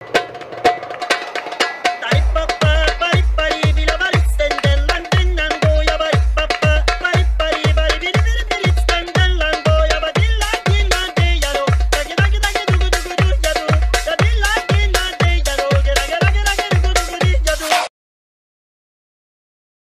you.